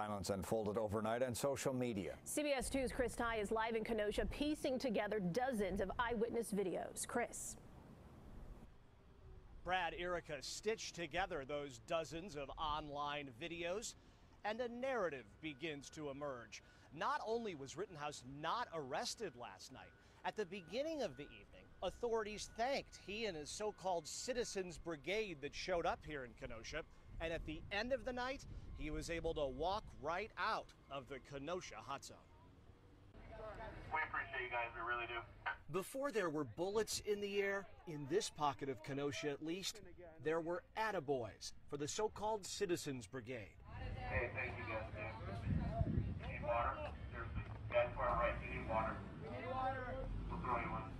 Violence unfolded overnight on social media. CBS 2's Chris Tye is live in Kenosha piecing together dozens of eyewitness videos. Chris. Brad Irika stitched together those dozens of online videos and a narrative begins to emerge. Not only was Rittenhouse not arrested last night, at the beginning of the evening, authorities thanked he and his so called Citizens Brigade that showed up here in Kenosha. And at the end of the night, he was able to walk right out of the Kenosha hot zone. We appreciate you guys, we really do. Before there were bullets in the air, in this pocket of Kenosha at least, there were attaboys for the so called Citizens Brigade. Hey, thank you guys, man. Need water? Seriously. Guys, far right, you need water. We'll throw you one.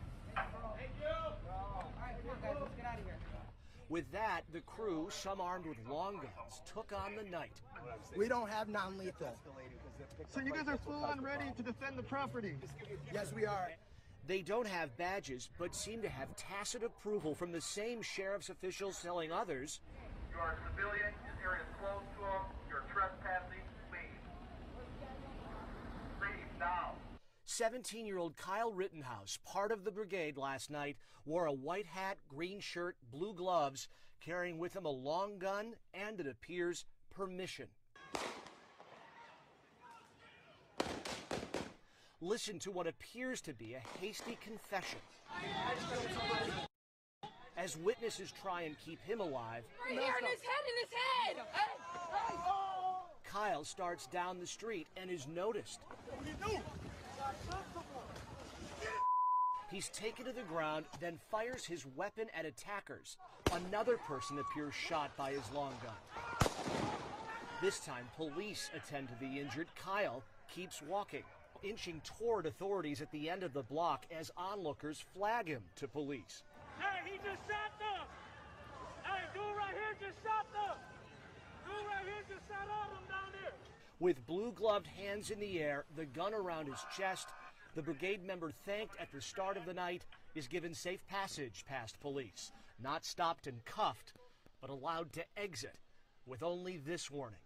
With that, the crew, some armed with long guns, took on the night. We don't have non-lethal. So you guys are full on ready to defend the property? Yes, we are. They don't have badges, but seem to have tacit approval from the same sheriff's officials telling others You are a civilian, this area is closed to them, you're trespassing, 17 year old Kyle Rittenhouse, part of the brigade last night, wore a white hat, green shirt, blue gloves, carrying with him a long gun and, it appears, permission. Listen to what appears to be a hasty confession. As witnesses try and keep him alive, Right here in his head, in his head! Hey, hey. Kyle starts down the street and is noticed. He's taken to the ground, then fires his weapon at attackers. Another person appears shot by his long gun. This time, police attend to the injured. Kyle keeps walking, inching toward authorities at the end of the block as onlookers flag him to police. Hey, he just shot them! Hey, dude right here just shot them! Dude right here just shot all them down there! With blue gloved hands in the air, the gun around his chest, the brigade member thanked at the start of the night is given safe passage past police. Not stopped and cuffed, but allowed to exit with only this warning.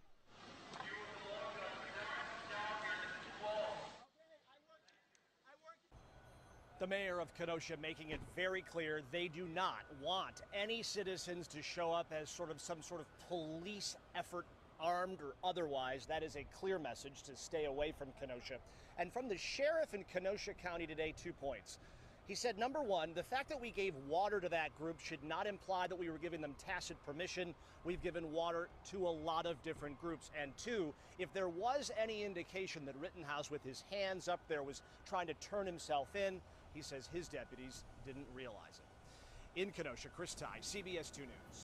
The mayor of Kenosha making it very clear they do not want any citizens to show up as sort of some sort of police effort, armed or otherwise. That is a clear message to stay away from Kenosha. And from the sheriff in Kenosha County today, two points. He said, number one, the fact that we gave water to that group should not imply that we were giving them tacit permission. We've given water to a lot of different groups. And two, if there was any indication that Rittenhouse, with his hands up there, was trying to turn himself in, he says his deputies didn't realize it. In Kenosha, Chris Tye, CBS 2 News.